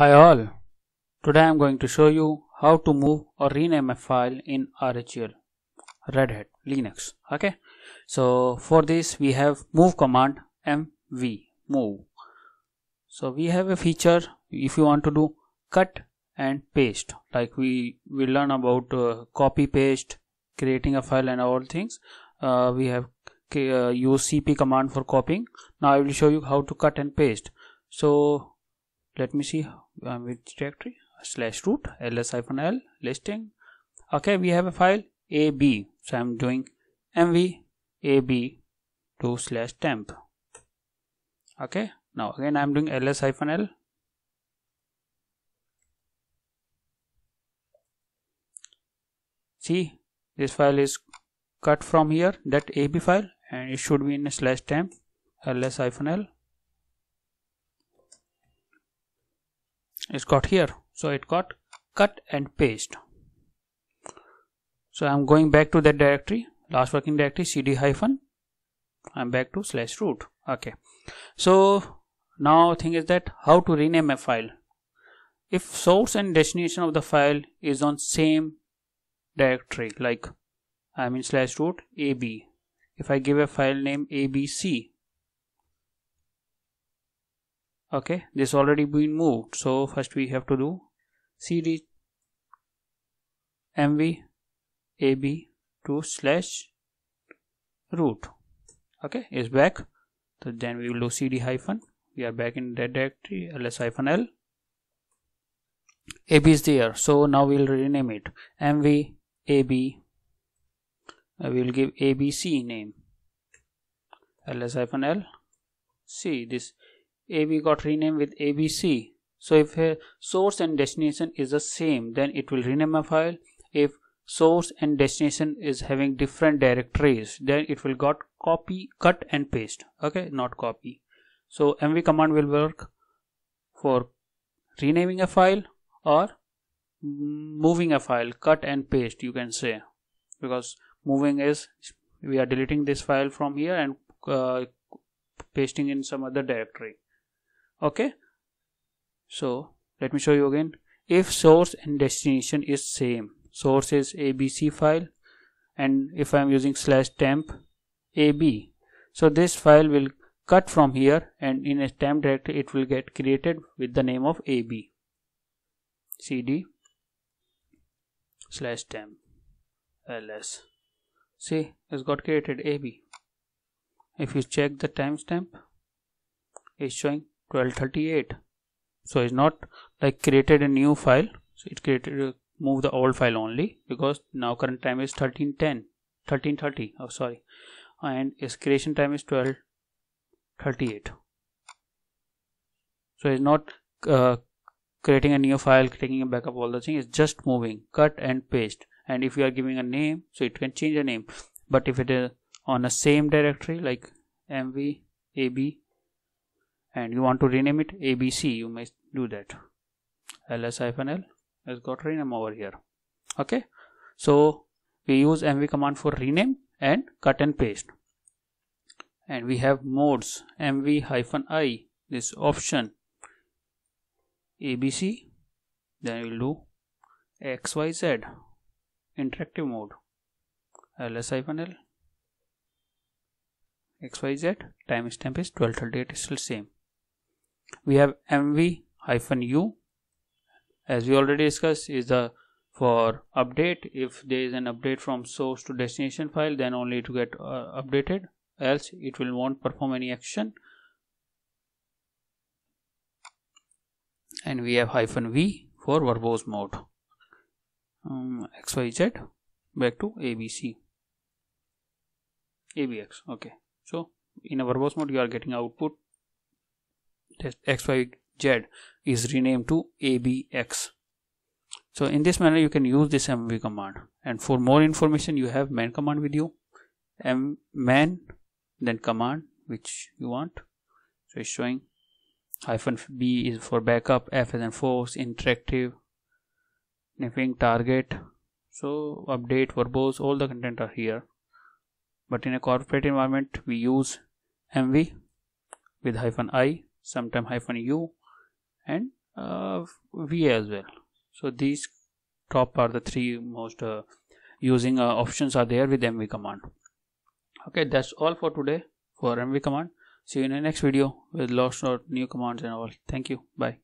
Hi all, today I am going to show you how to move or rename a file in RHEL, Red Hat Linux. Okay, so for this we have move command mv move. So we have a feature if you want to do cut and paste. Like we we learn about uh, copy paste creating a file and all things. Uh, we have uh, use cp command for copying. Now i will show you how to cut and paste. So let me see um, which directory? Slash root ls l listing. Okay we have a file ab so i'm doing mv ab to slash temp. Okay now again i'm doing ls l. See this file is cut from here that ab file and it should be in a slash temp ls l it's got here. So it got cut and paste so i'm going back to that directory last working directory cd hyphen. I'm back to slash root. Okay. So now thing is that how to rename a file. If source and destination of the file is on same directory like i'm in slash root ab if i give a file name abc okay this already been moved. So first we have to do cd mv ab to slash root. Okay is back. So then we will do cd hyphen. We are back in that directory ls hyphen l. Ab is there. So now we'll rename it. Mv ab uh, we will give abc name. ls hyphen l. See this AB got renamed with ABC. So if a source and destination is the same, then it will rename a file. If source and destination is having different directories, then it will got copy, cut and paste. Okay, not copy. So mv command will work for renaming a file or moving a file, cut and paste you can say. Because moving is we are deleting this file from here and uh, pasting in some other directory okay? So let me show you again. If source and destination is same source is abc file and if i'm using slash temp ab so this file will cut from here and in a temp directory it will get created with the name of ab cd slash temp ls. See it's got created ab if you check the timestamp it's showing 1238 so it's not like created a new file. So it created uh, move the old file only because now current time is 1310 1330 oh sorry. And its creation time is 1238 so it's not uh, creating a new file taking a backup all the things. It's just moving cut and paste. And if you are giving a name so it can change the name. But if it is on the same directory like mv ab and you want to rename it abc you may do that. Ls-l has got rename over here. Okay? So we use mv command for rename and cut and paste. And we have modes mv-i this option abc then we'll do xyz interactive mode. Ls-l xyz timestamp is 1238 is still same we have mv hyphen u. As we already discussed is the for update. If there is an update from source to destination file then only to get uh, updated. Else it will won't perform any action. And we have hyphen v for verbose mode. Um, xyz back to abc abx okay. So in a verbose mode you are getting output xyz is renamed to abx so in this manner you can use this mv command. And for more information you have man command with you m man then command which you want. So it's showing hyphen b is for backup f is in force interactive sniffing target. So update verbose all the content are here. But in a corporate environment we use mv with hyphen i sometime hyphen u and uh, va as well. So these top are the three most uh, using uh, options are there with mv command. Okay that's all for today for mv command. See you in the next video with lots of new commands and all. Thank you. Bye